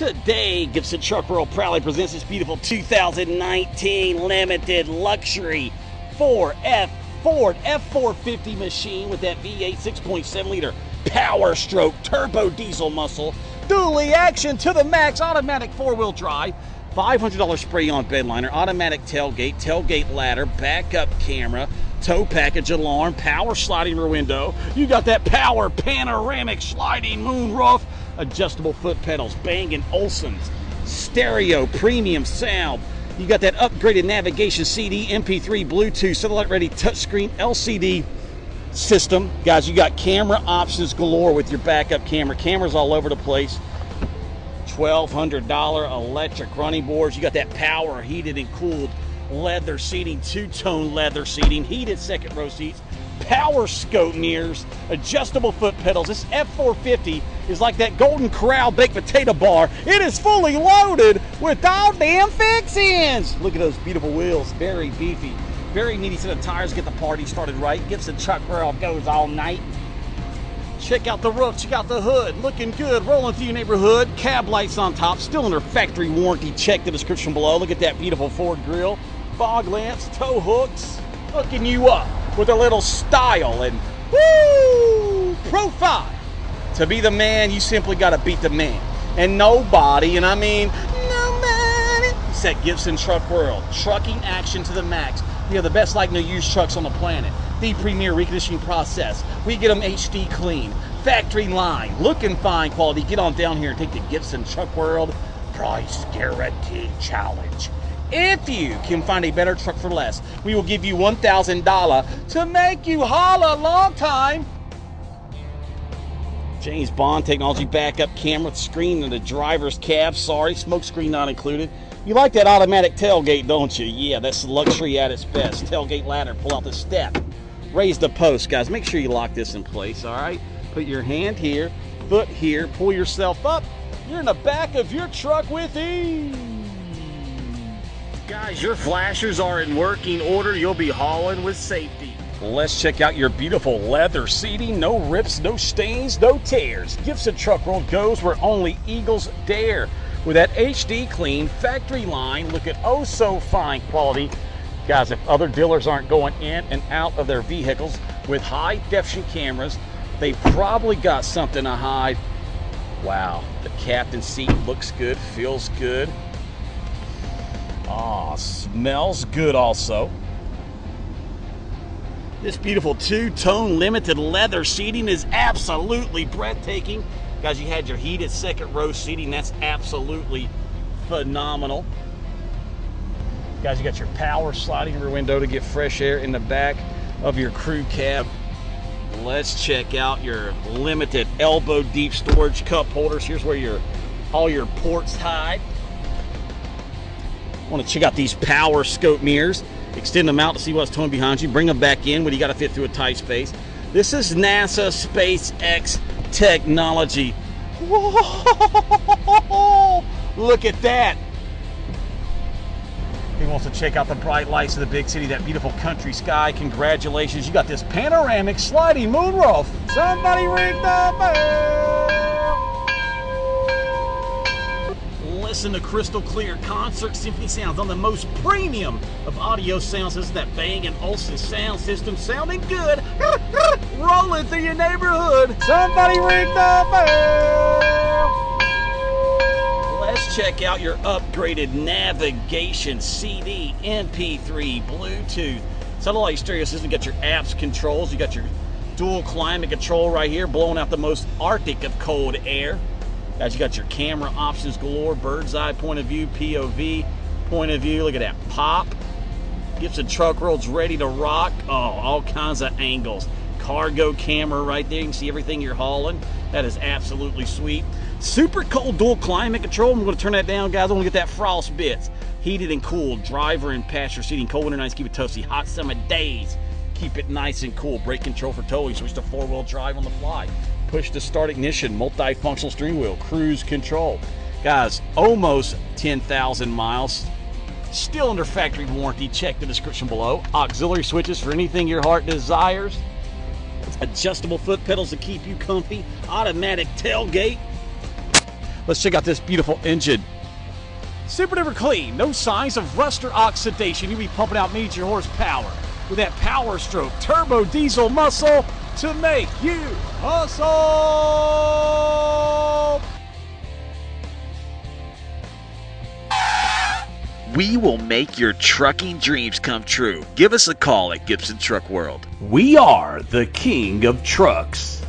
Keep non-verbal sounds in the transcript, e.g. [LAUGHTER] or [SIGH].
Today, Gibson Truck World proudly presents this beautiful 2019 limited luxury 4F Ford F450 machine with that V8 6.7 liter power stroke turbo diesel muscle, dually action to the max, automatic four wheel drive, $500 spray on bed liner, automatic tailgate, tailgate ladder, backup camera, tow package alarm, power sliding rear window. You got that power panoramic sliding moon roof, adjustable foot pedals, Bang & Olufsen's, stereo, premium sound. You got that upgraded navigation CD, MP3, Bluetooth, satellite ready touchscreen LCD system. Guys, you got camera options galore with your backup camera. Cameras all over the place. $1,200 electric running boards. You got that power heated and cooled leather seating, two-tone leather seating, heated second row seats, power scotiniers, adjustable foot pedals. This F450 is like that Golden Corral baked potato bar. It is fully loaded with all damn fixings. Look at those beautiful wheels, very beefy. Very needy set of tires, get the party started right. Gibson Truck World goes all night. Check out the roof, check out the hood, looking good, rolling through your neighborhood. Cab lights on top, still under factory warranty. Check the description below. Look at that beautiful Ford grill fog lamps, tow hooks, hooking you up with a little style and woo profile. To be the man, you simply got to beat the man. And nobody, and I mean nobody, set Gibson Truck World. Trucking action to the max. We have the best like new used trucks on the planet. The premier reconditioning process. We get them HD clean. Factory line. Looking fine quality. Get on down here and take the Gibson Truck World Price Guarantee Challenge. If you can find a better truck for less, we will give you $1,000 to make you holla long time. James Bond technology backup camera screen in the driver's cab. Sorry, smoke screen not included. You like that automatic tailgate, don't you? Yeah, that's luxury at its best. Tailgate ladder, pull out the step. Raise the post, guys. Make sure you lock this in place, all right? Put your hand here, foot here, pull yourself up. You're in the back of your truck with ease. Guys, your flashers are in working order. You'll be hauling with safety. Let's check out your beautiful leather seating. No rips, no stains, no tears. Gibson Truck World goes where only Eagles dare. With that HD clean factory line, look at oh so fine quality. Guys, if other dealers aren't going in and out of their vehicles with high definition cameras, they probably got something to hide. Wow, the captain seat looks good, feels good. Ah, smells good also. This beautiful two-tone limited leather seating is absolutely breathtaking. Guys, you had your heated second row seating. That's absolutely phenomenal. Guys, you got your power sliding rear window to get fresh air in the back of your crew cab. Let's check out your limited elbow deep storage cup holders. Here's where your all your ports hide want to check out these power scope mirrors, extend them out to see what's towing behind you, bring them back in when you got to fit through a tight space. This is NASA SpaceX technology. Whoa! Look at that. He wants to check out the bright lights of the big city, that beautiful country sky. Congratulations, you got this panoramic sliding moonroof. Somebody ring the bell listen to crystal clear concert symphony sounds on the most premium of audio sound systems, that Bang & Olufsen sound system sounding good, [LAUGHS] rolling through your neighborhood. Somebody ring the bell. Let's check out your upgraded navigation CD, MP3, Bluetooth, satellite stereo system. You got your apps controls. You got your dual climate control right here, blowing out the most arctic of cold air. Guys, you got your camera options galore, bird's eye point of view, POV point of view. Look at that pop. Gibson Truck World's ready to rock. Oh, all kinds of angles. Cargo camera right there. You can see everything you're hauling. That is absolutely sweet. Super cold dual climate control. I'm going to turn that down, guys. I want to get that frost bits. Heated and cooled. Driver and passenger seating. Cold winter nights keep it toasty. Hot summer days keep it nice and cool. Brake control for towing. Switch to four-wheel drive on the fly push to start ignition, multifunctional steering wheel, cruise control. Guys, almost 10,000 miles. Still under factory warranty. Check the description below. Auxiliary switches for anything your heart desires. Adjustable foot pedals to keep you comfy. Automatic tailgate. Let's check out this beautiful engine. Super duper clean, no signs of rust or oxidation. You'll be pumping out major horsepower with that power stroke turbo diesel muscle to make you hustle. We will make your trucking dreams come true. Give us a call at Gibson Truck World. We are the king of trucks.